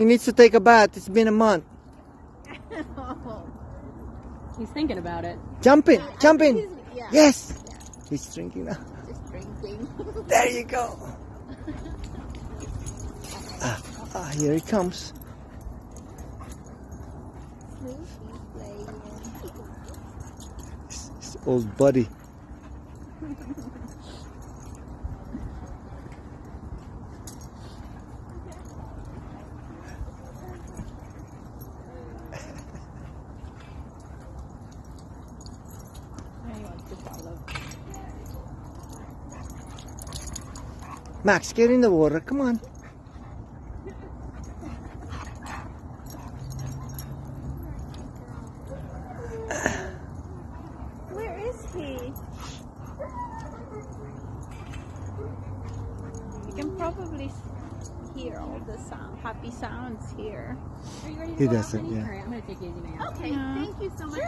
He needs to take a bath. It's been a month. He's thinking about it. Jump in, jump in. Yeah. Yes. He's drinking now. Just drinking. There you go. Ah, ah, here he comes. His, his old buddy. He wants to follow. Max, get in the water. Come on. Where is he? You can probably hear all the sound, happy sounds here. Are you ready to He go doesn't, honey? yeah. I'm gonna take you easy, man. Okay, Yeah. thank you so much